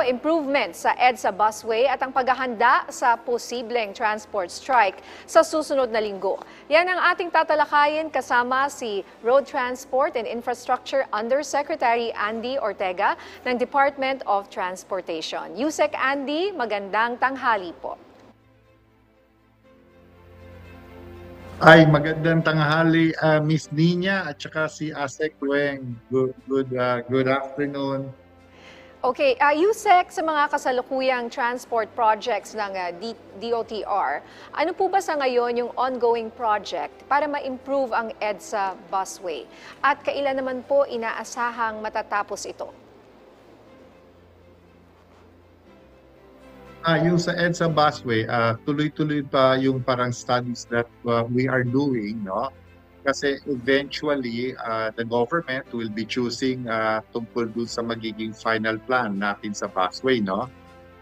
improvement sa EDSA busway at ang paghahanda sa posibleng transport strike sa susunod na linggo. Yan ang ating tatalakayin kasama si Road Transport and Infrastructure Undersecretary Andy Ortega ng Department of Transportation. Yusek Andy, magandang tanghali po. Ay, magandang tanghali, uh, Miss Nina at saka si Asek Weng. Good, good, uh, good afternoon. Okay, uh, USEC sa mga kasalukuyang transport projects ng uh, DOTR, ano po ba sa ngayon yung ongoing project para ma-improve ang EDSA busway? At kailan naman po inaasahang matatapos ito? Ah, yung sa EDSA busway, uh, tuloy-tuloy pa yung parang studies that uh, we are doing, no? Kasi eventually, uh, the government will be choosing uh, tungkol dun sa magiging final plan natin sa busway, no?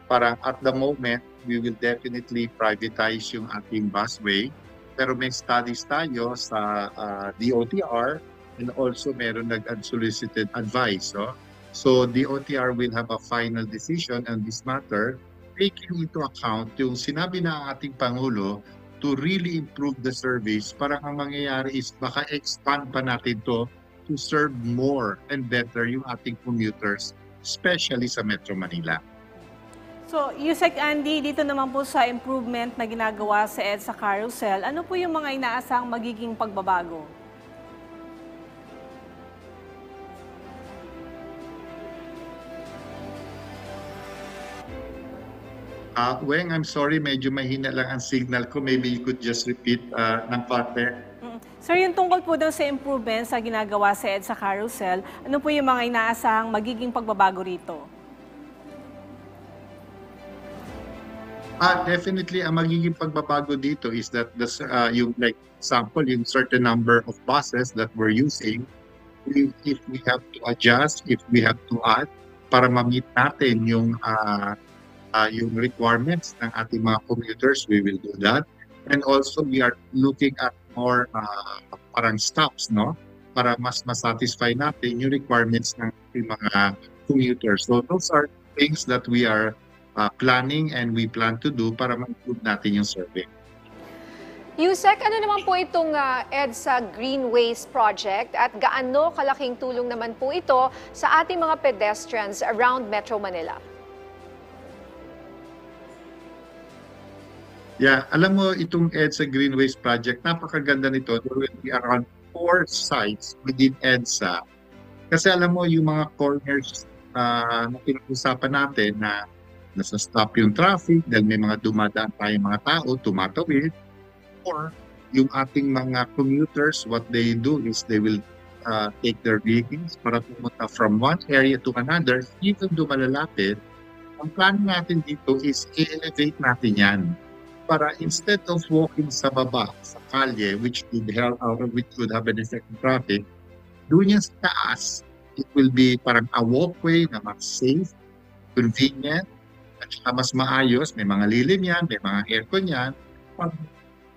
Parang at the moment, we will definitely privatize yung ating busway. Pero may studies tayo sa uh, DOTR and also meron nag-unsolicited advice, no? So DOTR will have a final decision on this matter taking into account yung sinabi na ating Pangulo to really improve the service, parang ang mangyayari is baka expand pa natin to to serve more and better yung ating commuters, especially sa Metro Manila. So, Yusek Andy, dito naman po sa improvement na ginagawa sa EDSA Carousel, ano po yung mga inaasang magiging pagbabago? Uh, Weng, I'm sorry, medyo mahina lang ang signal ko. Maybe you could just repeat uh, ng parte. Mm. Sir, yung tungkol po daw sa improvement sa ginagawa sa EDSA Carousel, ano po yung mga inaasahang magiging pagbabago rito? Ah, definitely ang magiging pagbabago dito is that the uh, yung like example yung certain number of buses that we're using we, if we have to adjust if we have to add para ma-meet natin yung uh, uh, yung requirements ng ating mga commuters we will do that and also we are looking at more uh, parang stops no para mas masatisfy natin yung requirements ng ating mga commuters so those are things that we are uh, planning and we plan to do para ma-improve natin yung survey. Yusek, ano naman po itong uh, EDSA Greenways Project at gaano kalaking tulong naman po ito sa ating mga pedestrians around Metro Manila? Yeah, alam mo itong EDSA Greenways Project, napakaganda nito. There will be around four sites within EDSA. Kasi alam mo yung mga corners uh, na pinag-usapan natin na nasa stop yung traffic dahil may mga dumadaan tayong mga tao, tumatawid, or yung ating mga commuters, what they do is they will uh, take their vehicles para pumunta from one area to another, even do malalapit, ang plan natin dito is i-elevate natin yan para instead of walking sa baba, sa kalye, which would help out, which would have an effect on traffic, doon yan sa taas, it will be parang a walkway na mas safe, convenient, at saka mas maayos, may mga lilim yan, may mga aircon yan, pag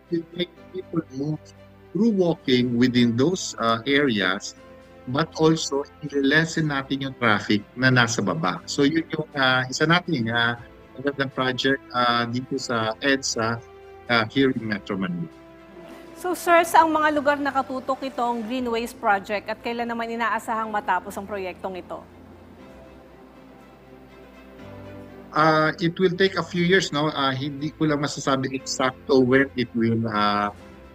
will make people move through walking within those uh, areas, but also i-lessen natin yung traffic na nasa baba. So yun yung uh, isa nating uh, magandang project uh, dito sa EDSA uh, here in Metro Manila. So sir, sa ang mga lugar nakatutok itong Greenways Project at kailan naman inaasahang matapos ang proyektong ito? uh, it will take a few years, no? Uh, hindi ko lang masasabi exacto when it will uh,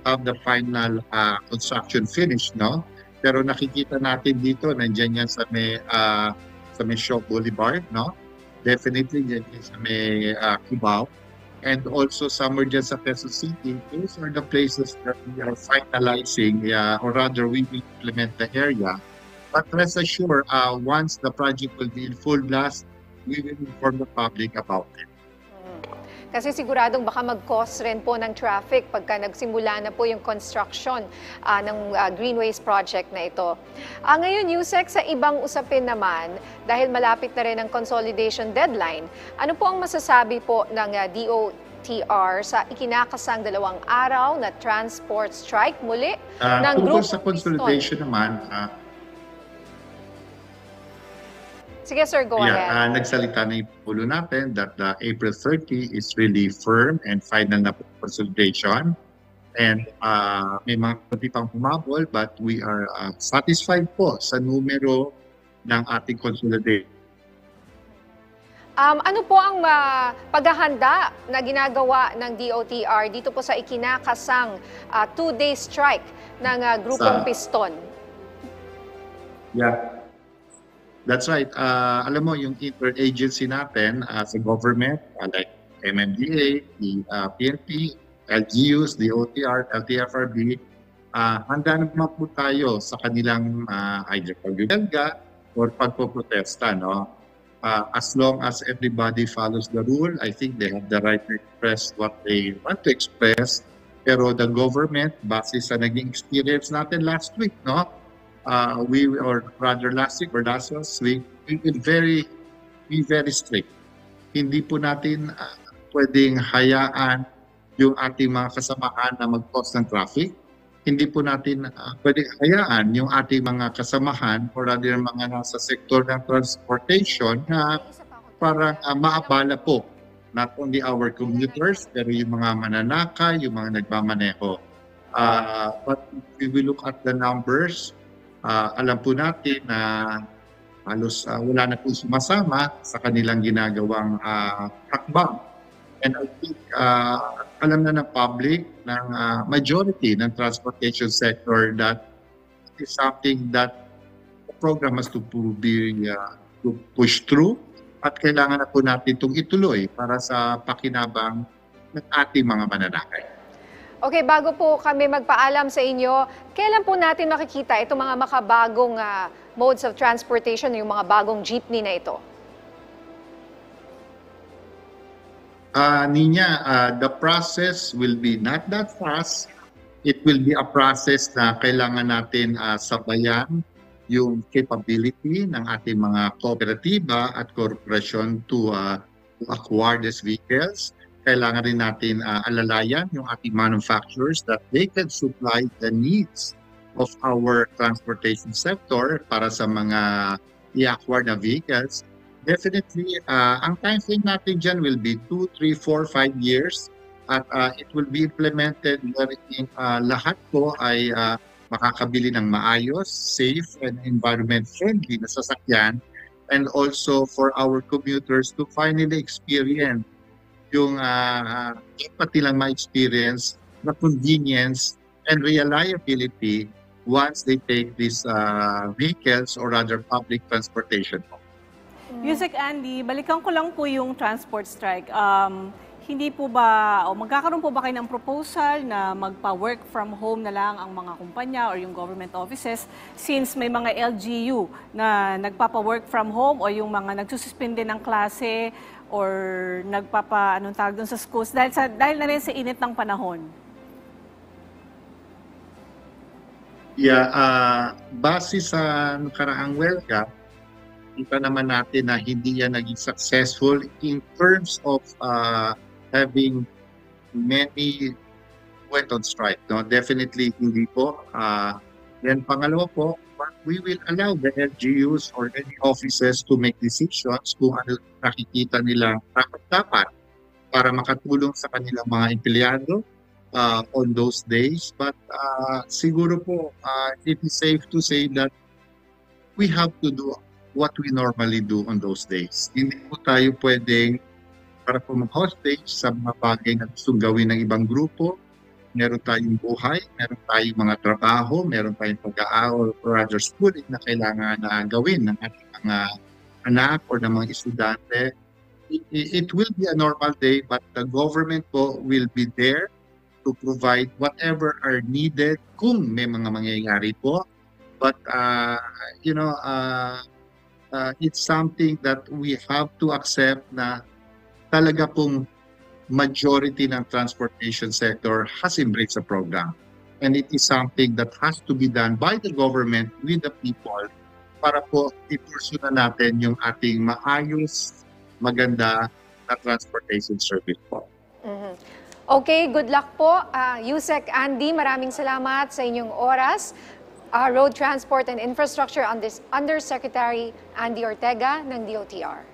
have the final uh, construction finish, no? Pero nakikita natin dito, nandiyan yan sa may, uh, sa may Shaw Boulevard, no? Definitely yan sa may uh, Cubao. And also somewhere dyan sa Quezon City, those are the places that we are finalizing, uh, or rather we will implement the area. But rest assured, uh, once the project will be in full blast, we will inform the public about it. Kasi siguradong baka mag-cause rin po ng traffic pagka nagsimula na po yung construction uh, ng uh, Greenways project na ito. Uh, ngayon, Yusek, sa ibang usapin naman, dahil malapit na rin ang consolidation deadline, ano po ang masasabi po ng uh, DOTR sa ikinakasang dalawang araw na transport strike muli uh, ng grupo sa consolidation naman, uh, Sige sir, go yeah, ahead. ah, nagsalita na yung Pangulo natin that the April 30 is really firm and final na po consolidation. And ah, may mga kunti pang humabol but we are ah, satisfied po sa numero ng ating consolidation. Um, ano po ang ah, paghahanda na ginagawa ng DOTR dito po sa ikinakasang ah, two-day strike ng ah, grupong Sa- Piston? Yeah. That's right. Uh, alam mo, yung interagency natin uh, sa government, uh, like MMDA, the uh, PNP, LGUs, the OTR, LTFRB, uh, handa naman po tayo sa kanilang uh, either pagbibilga or pagpoprotesta. No? Uh, as long as everybody follows the rule, I think they have the right to express what they want to express. Pero the government, base sa naging experience natin last week, no? Uh, we or rather last week or last week, we will very be very strict. Hindi po natin uh, pwedeng hayaan yung ating mga kasamahan na mag-cause ng traffic. Hindi po natin uh, pwedeng hayaan yung ating mga kasamahan or rather mga nasa sektor ng transportation na parang uh, maabala po not only our commuters pero yung mga mananaka, yung mga nagmamaneho. Uh, but if we look at the numbers, Ah, alam po natin na halos ah, wala na po sumasama sa kanilang ginagawang uh, hakbang. And I think ah, alam na ng public, ng ah, majority ng transportation sector that is something that the program has to be ah, to push through at kailangan na po natin itong ituloy para sa pakinabang ng ating mga mananakay. Okay, bago po kami magpaalam sa inyo, kailan po natin makikita itong mga makabagong ah, modes of transportation, yung mga bagong jeepney na ito? Uh, Ninya, uh, the process will be not that fast. It will be a process na kailangan natin uh, sabayan yung capability ng ating mga kooperatiba at korporasyon to, uh, to acquire these vehicles. Kailangan rin natin uh, alalayan yung ating manufacturers that they can supply the needs of our transportation sector para sa mga i-acquire na vehicles. Definitely, uh, ang time frame natin dyan will be 2, 3, 4, 5 years. At uh, it will be implemented wherein uh, lahat po ay uh, makakabili ng maayos, safe, and environment-friendly na sasakyan. And also for our commuters to finally experience yung uh, dapat nilang ma-experience na convenience and reliability once they take these uh, vehicles or other public transportation. Yusek Andy, balikan ko lang po yung transport strike. Um, hindi po ba, o magkakaroon po ba kayo ng proposal na magpa-work from home na lang ang mga kumpanya or yung government offices since may mga LGU na nagpapa-work from home o yung mga nagsususpende ng klase or nagpapa, anong tawag doon sa schools dahil, sa, dahil na rin sa init ng panahon? Yeah, uh, base sa nakaraang welga, kita naman natin na hindi yan naging successful in terms of uh, having many went on strike. No? Definitely hindi po. Uh, then pangalawa po, but we will allow the LGUs or any offices to make decisions kung ano nakikita nila dapat para makatulong sa kanilang mga empleyado uh, on those days. But uh, siguro po, uh, it is safe to say that we have to do what we normally do on those days. Hindi po tayo pwedeng para po mag-hostage sa mga bagay na gustong gawin ng ibang grupo. Meron tayong buhay, meron tayong mga trabaho, meron tayong pag-aaral or rather schooling na kailangan na gawin ng ating mga anak or ng mga estudyante. It, it will be a normal day but the government po will be there to provide whatever are needed kung may mga mangyayari po. But, uh, you know, uh, uh, it's something that we have to accept na talaga pong majority ng transportation sector has embraced the program. And it is something that has to be done by the government with the people para po i-pursue na natin yung ating maayos, maganda na transportation service po. Mhm. Okay, good luck po. Uh, Yusek Andy, maraming salamat sa inyong oras. ah, Road Transport and Infrastructure Under- Undersecretary Andy Ortega ng DOTR.